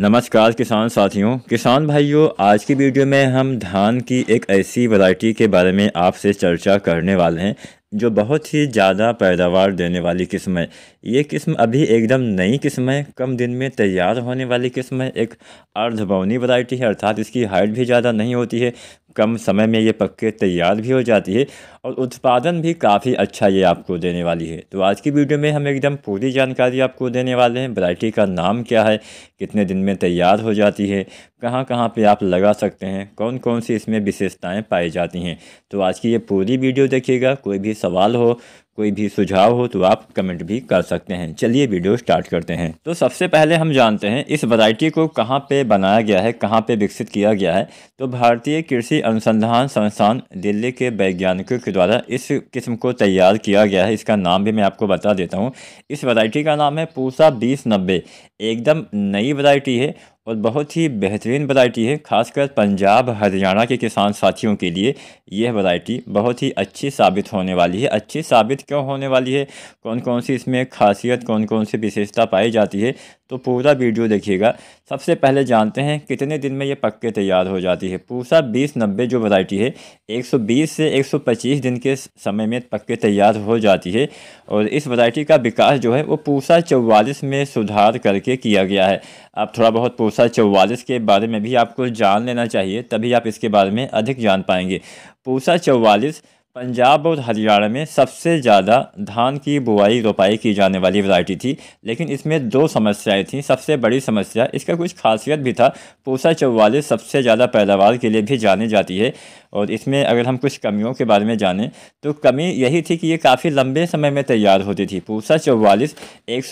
नमस्कार किसान साथियों। किसान भाइयों, आज की वीडियो में हम धान की एक ऐसी वैरायटी के बारे में आपसे चर्चा करने वाले हैं। जो बहुत ही ज़्यादा पैदावार देने वाली किस्म है। ये किस्म अभी एकदम नई किस्म है। कम दिन में तैयार होने वाली किस्म है। एक अर्धबौनी वैरायटी है, अर्थात इसकी हाइट भी ज़्यादा नहीं होती है। कम समय में ये पक्के तैयार भी हो जाती है और उत्पादन भी काफ़ी अच्छा ये आपको देने वाली है। तो आज की वीडियो में हम एकदम पूरी जानकारी आपको देने वाले हैं। वैरायटी का नाम क्या है? कितने दिन में तैयार हो जाती है? कहाँ कहाँ पे आप लगा सकते हैं? कौन कौन सी इसमें विशेषताएँ पाई जाती हैं? तो आज की ये पूरी वीडियो देखिएगा। कोई भी सवाल हो कोई भी सुझाव हो तो आप कमेंट भी कर सकते हैं। चलिए वीडियो स्टार्ट करते हैं। तो सबसे पहले हम जानते हैं, इस वैरायटी को कहाँ पे बनाया गया है, कहाँ पे विकसित किया गया है? तो भारतीय कृषि अनुसंधान संस्थान दिल्ली के वैज्ञानिकों के द्वारा इस किस्म को तैयार किया गया है। इसका नाम भी मैं आपको बता देता हूँ। इस वैरायटी का नाम है पूसा बीस नब्बे। एकदम नई वैरायटी है और बहुत ही बेहतरीन वैरायटी है, खासकर पंजाब, हरियाणा के किसान साथियों के लिए। यह वैरायटी बहुत ही अच्छी साबित होने वाली है। अच्छी साबित क्यों होने वाली है? कौन कौन सी इसमें खासियत कौन कौन सी विशेषता पाई जाती है? तो पूरा वीडियो देखिएगा। सबसे पहले जानते हैं कितने दिन में ये पक्के तैयार हो जाती है। पूसा बीस नब्बे जो वैरायटी है 120 से 125 दिन के समय में पक्के तैयार हो जाती है और इस वैरायटी का विकास जो है, वो पूसा चौवालीस में सुधार करके किया गया है। आप थोड़ा बहुत पूसा चौवालीस के बारे में भी आपको जान लेना चाहिए, तभी आप इसके बारे में अधिक जान पाएँगे। पूसा चौवालीस पंजाब और हरियाणा में सबसे ज़्यादा धान की बुआई, रोपाई की जाने वाली वैरायटी थी, लेकिन इसमें दो समस्याएँ थीं। सबसे बड़ी समस्या, इसका कुछ खासियत भी था, पूसा चौवालीस सबसे ज़्यादा पैदावार के लिए भी जानी जाती है, और इसमें अगर हम कुछ कमियों के बारे में जानें तो कमी यही थी कि ये काफ़ी लंबे समय में तैयार होती थी। पूसा चौवालीस एक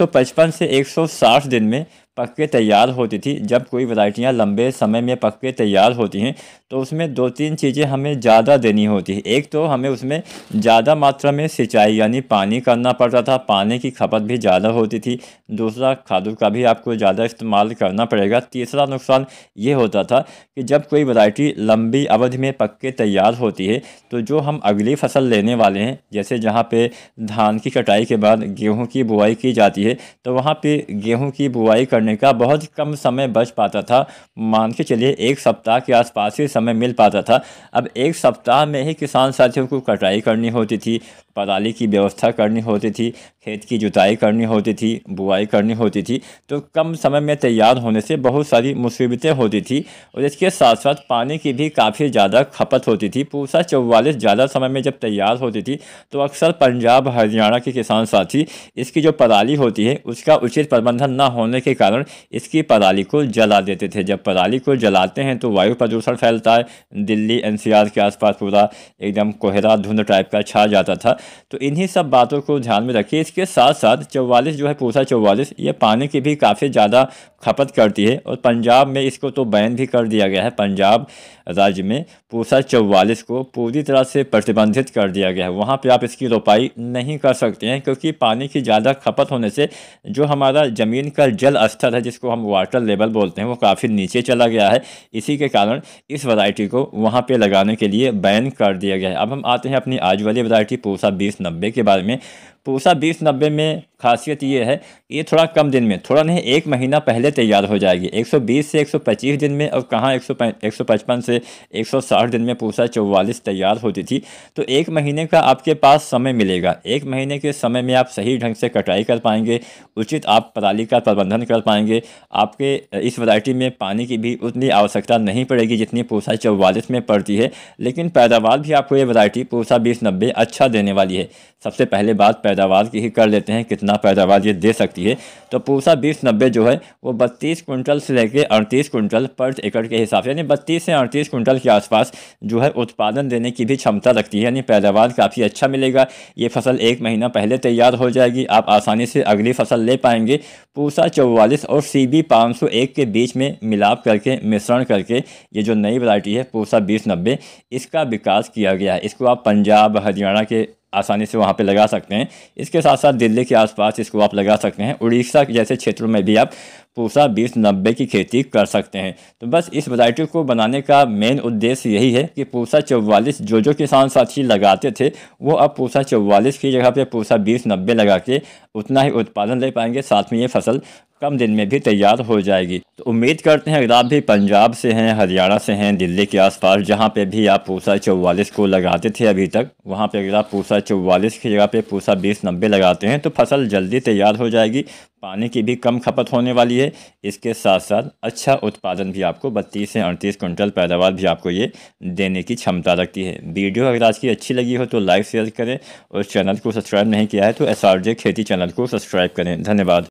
से एक सौ साठ दिन में पक्के तैयार होती थी। जब कोई वैरायटियाँ लंबे समय में पक्के तैयार होती हैं तो उसमें दो तीन चीज़ें हमें ज़्यादा देनी होती है। एक तो हमें उसमें ज़्यादा मात्रा में सिंचाई, यानी पानी करना पड़ता था। पानी की खपत भी ज़्यादा होती थी। दूसरा, खादों का भी आपको ज़्यादा इस्तेमाल करना पड़ेगा। तीसरा नुकसान ये होता था कि जब कोई वैरायटी लंबी अवधि में पक्के तैयार होती है तो जो हम अगली फ़सल लेने वाले हैं, जैसे जहाँ पे धान की कटाई के बाद गेहूँ की बुआई की जाती है तो वहाँ पर गेहूँ की बुआई करने का बहुत कम समय बच पाता था। मान के चलिए, एक सप्ताह के आसपास ही समय मिल पाता था। अब एक सप्ताह में ही किसान साथियों को कटाई करनी होती थी, पराली की व्यवस्था करनी होती थी, खेत की जुताई करनी होती थी, बुआई करनी होती थी तो कम समय में तैयार होने से बहुत सारी मुसीबतें होती थी और इसके साथ साथ पानी की भी काफ़ी ज़्यादा खपत होती थी। पूसा चौवालीस ज़्यादा समय में जब तैयार होती थी तो अक्सर पंजाब, हरियाणा के किसान साथी, इसकी जो पराली होती है, उसका उचित प्रबंधन न होने के कारण इसकी पराली को जला देते थे। जब पराली को जलाते हैं तो वायु प्रदूषण फैलता है। दिल्ली, एनसीआर के आसपास पूरा एकदम कोहरा धुंध टाइप का छा जाता था। तो इन्हीं सब बातों को ध्यान में रखिए। इसके साथ साथ चौवालीस जो है, पूसा चौवालीस, ये पानी की भी काफ़ी ज़्यादा खपत करती है और पंजाब में इसको तो बैन भी कर दिया गया है। पंजाब राज्य में पूसा चौवालीस को पूरी तरह से प्रतिबंधित कर दिया गया है। वहाँ पे आप इसकी रोपाई नहीं कर सकते हैं क्योंकि पानी की ज़्यादा खपत होने से जो हमारा ज़मीन का जल स्तर है जिसको हम वाटर लेवल बोलते हैं, वो काफ़ी नीचे चला गया है। इसी के कारण इस वैरायटी को वहाँ पे लगाने के लिए बैन कर दिया गया है। अब हम आते हैं अपनी आज वाली वैरायटी पूसा बीस नब्बे के बारे में। पूसा बीस नब्बे में खासियत ये है, ये थोड़ा कम दिन में, थोड़ा नहीं, एक महीना पहले तैयार हो जाएगी। 120 से 125 दिन में और कहाँ एक सौ से 160 दिन में पूसा चौवालीस तैयार होती थी? तो एक महीने का आपके पास समय मिलेगा। एक महीने के समय में आप सही ढंग से कटाई कर पाएँगे, उचित आप पराली का प्रबंधन कर पाएँगे, आपके, इस वैरायटी में पानी की भी उतनी आवश्यकता नहीं पड़ेगी जितनी पूसा चौवालीस में पड़ती है। लेकिन पैदावार भी आपको ये वैरायटी पूसा बीस नब्बे अच्छा देने वाली है। सबसे पहले बात पैदावार की ही कर लेते हैं, कितना पैदावार ये दे सकती है। तो पूसा बीस नब्बे जो है, वो बत्तीस कुंटल से लेकर अड़तीस कुंटल पर एकड़ के हिसाब से, यानी बत्तीस से अड़तीस कुंटल के आसपास जो है उत्पादन देने की भी क्षमता रखती है, यानी पैदावार काफ़ी अच्छा मिलेगा। ये फ़सल एक महीना पहले तैयार हो जाएगी, आप आसानी से अगली फ़सल ले पाएँगे। पूसा चौवालीस और सी बी के बीच में मिलाप करके, मिश्रण करके ये जो नई वैरायटी है, पूसा बीस नब्बे, इसका विकास किया गया है। इसको आप पंजाब, हरियाणा के आसानी से वहाँ पे लगा सकते हैं। इसके साथ साथ दिल्ली के आसपास इसको आप लगा सकते हैं। उड़ीसा जैसे क्षेत्रों में भी आप पूसा बीस नब्बे की खेती कर सकते हैं। तो बस इस वैरायटी को बनाने का मेन उद्देश्य यही है कि पूसा चौवालीस जो जो किसान साथी लगाते थे, वो अब पूसा चौवालीस की जगह पे पूसा बीस नब्बे लगा के उतना ही उत्पादन ले पाएँगे, साथ में ये फ़सल कम दिन में भी तैयार हो जाएगी। तो उम्मीद करते हैं, अगर आप भी पंजाब से हैं, हरियाणा से हैं, दिल्ली के आसपास, जहाँ पे भी आप पूसा चौवालीस को लगाते थे अभी तक, वहाँ पे अगर आप पूसा चौवालीस की जगह पे पूसा बीस, नब्बे लगाते हैं तो फ़सल जल्दी तैयार हो जाएगी। पानी की भी कम खपत होने वाली है। इसके साथ साथ अच्छा उत्पादन भी आपको बत्तीस से अड़तीस कुंटल पैदावार भी आपको ये देने की क्षमता रखती है। वीडियो अगर आज की अच्छी लगी हो तो लाइक, शेयर करें और चैनल को सब्सक्राइब नहीं किया है तो एसआरजे खेती चैनल को सब्सक्राइब करें। धन्यवाद।